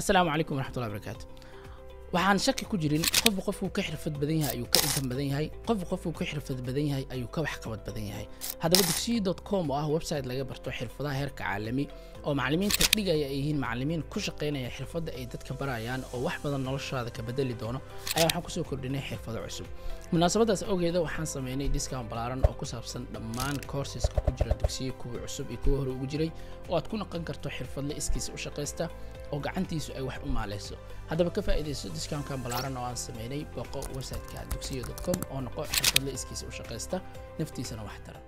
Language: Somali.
asalaamu calaykum waraxmatullahi barakaatu waxaan shaki ku jirin qofba qofkuu ka xirfad badan yahay ayuu ka inkan badan yahay. qofba qofkuu ka xirfad badan yahay ayuu ka waxqabad badan yahay. haddaba dugsiyi com oo ah website laga barto xirfadaha heerka caalami oo macallimiinta dhigaya ay yihiin macallimiin ku shaqaynaya xirfadda ay dadka barayaan oo wax badan noloshaada ka bedeli doono ayaa waxaan ku soo kordhinay xirfado cusub. munaasabadaas awgeeda waxaan sameynay discount ballaaran oo ku saabsan dhammaan courseska ku jira dugsiya kuwa cusub iyo kuwa hore ugu jiray oo aad ku noqon karto xirfadle iskiisa u shaqaysta oo gacantiisu ay wax u maaleyso haddaba ka faa'iidayso discountkan balaaran oo aan sameynay boqo websiteka dugsiya com oo noqo xirfadle iskiisa u shaqaysta naftiisana wax tara